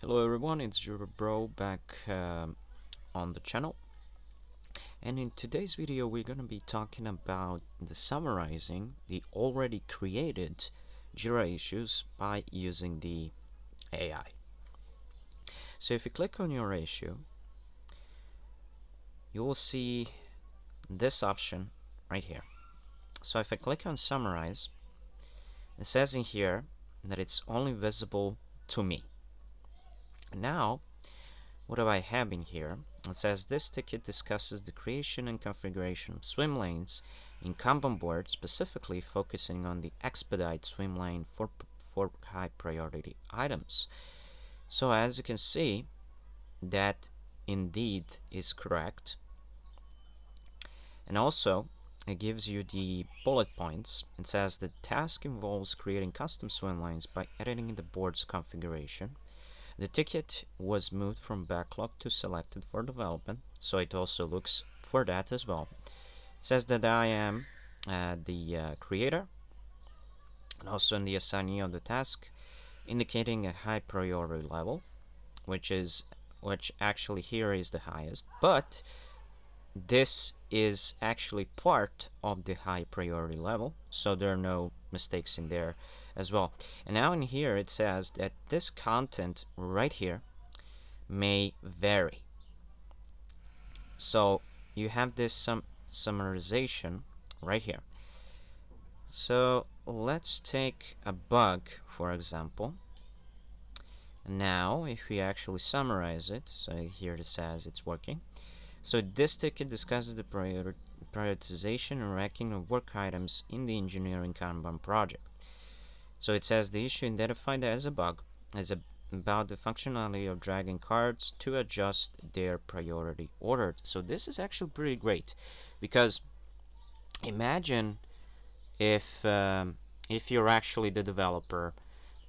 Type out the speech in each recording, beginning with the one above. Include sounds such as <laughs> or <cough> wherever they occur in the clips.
Hello everyone, it's your bro back um, on the channel and in today's video we're gonna be talking about the summarizing the already created Jira issues by using the AI. So if you click on your issue you will see this option right here. So if I click on summarize it says in here that it's only visible to me now, what do I have in here? It says this ticket discusses the creation and configuration of swim lanes in Kanban board, specifically focusing on the expedite swim lane for, for high priority items. So as you can see, that indeed is correct. And also, it gives you the bullet points. It says the task involves creating custom swim lanes by editing the board's configuration the ticket was moved from backlog to selected for development, so it also looks for that as well. It says that I am uh, the uh, creator and also in the assignee of the task, indicating a high priority level, which is which actually here is the highest, but this is actually part of the high priority level, so there are no mistakes in there as well. And now in here it says that this content right here may vary. So you have this sum summarization right here. So let's take a bug for example. Now if we actually summarize it, so here it says it's working. So this ticket discusses the prior prioritization and ranking of work items in the engineering Kanban project. So it says the issue identified as a bug is a, about the functionality of dragging cards to adjust their priority order. So this is actually pretty great because imagine if um, if you're actually the developer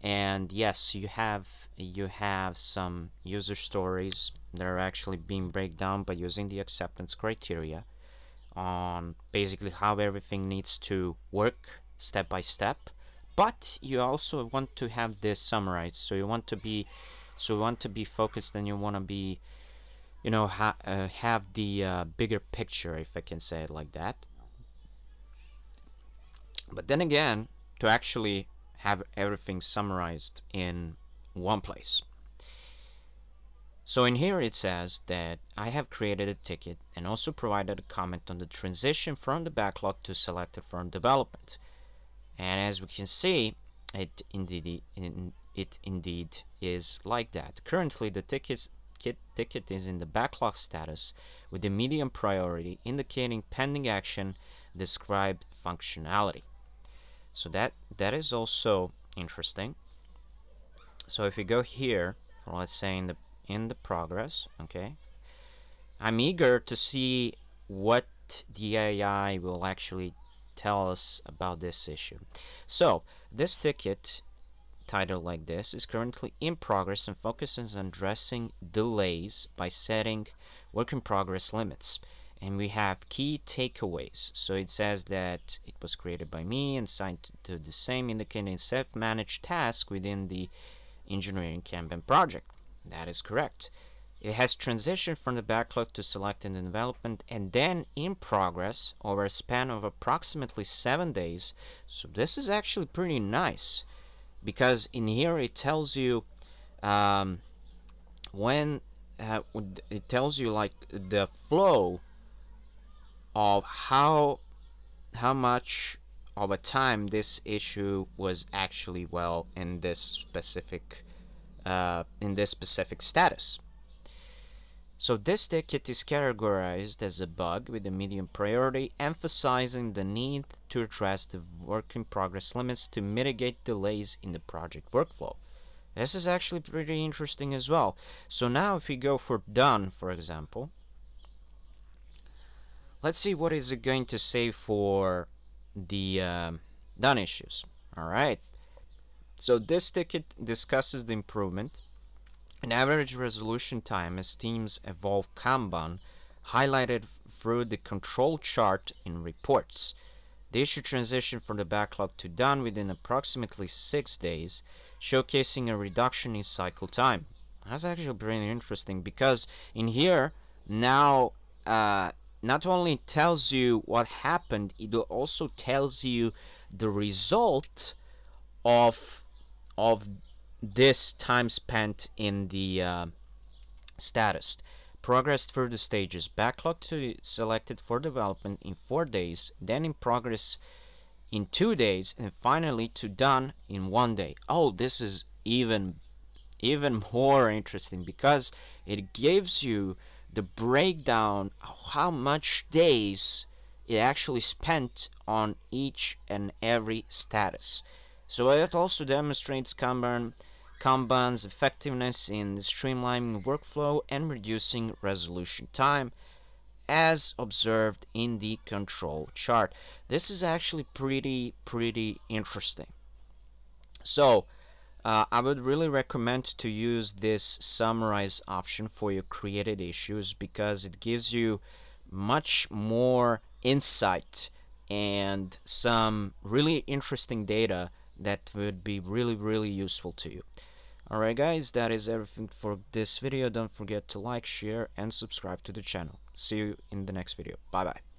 and yes you have you have some user stories that are actually being break down by using the acceptance criteria on basically how everything needs to work step by step. But you also want to have this summarized. So you want to be so you want to be focused and you want to be you know ha uh, have the uh, bigger picture if I can say it like that. But then again to actually have everything summarized in one place. So in here it says that I have created a ticket and also provided a comment on the transition from the backlog to selected from development. And as we can see it indeed in, it indeed is like that. Currently the ticket ticket is in the backlog status with the medium priority indicating pending action described functionality so that that is also interesting so if we go here let's say in the in the progress okay I'm eager to see what the AI will actually tell us about this issue. So, this ticket titled like this is currently in progress and focuses on addressing delays by setting work in progress limits. And we have key takeaways. So it says that it was created by me and signed to the same indicating self-managed task within the engineering Kanban project. That is correct. It has transitioned from the backlog to selected development and then in progress over a span of approximately 7 days. So this is actually pretty nice because in here it tells you um, when uh, it tells you like the flow of how how much of a time this issue was actually well in this specific uh, in this specific status. So this ticket is categorized as a bug with a medium priority, emphasizing the need to address the work in progress limits to mitigate delays in the project workflow. This is actually pretty interesting as well. So now if we go for done, for example, let's see what is it going to say for the um, done issues. Alright, so this ticket discusses the improvement an average resolution time as teams evolve Kanban, highlighted through the control chart in reports. The issue transitioned from the backlog to done within approximately 6 days, showcasing a reduction in cycle time. That's actually pretty interesting because in here now uh, not only tells you what happened, it also tells you the result of of this time spent in the uh, status. Progress through the stages. Backlog to selected for development in 4 days, then in progress in 2 days, and finally to done in 1 day. Oh, this is even even <laughs> more interesting because it gives you the breakdown how much days it actually spent on each and every status. So it also demonstrates Kanban Kanban's effectiveness in streamlining workflow and reducing resolution time as observed in the control chart. This is actually pretty, pretty interesting. So, uh, I would really recommend to use this summarize option for your created issues because it gives you much more insight and some really interesting data that would be really, really useful to you. Alright guys, that is everything for this video. Don't forget to like, share and subscribe to the channel. See you in the next video. Bye bye.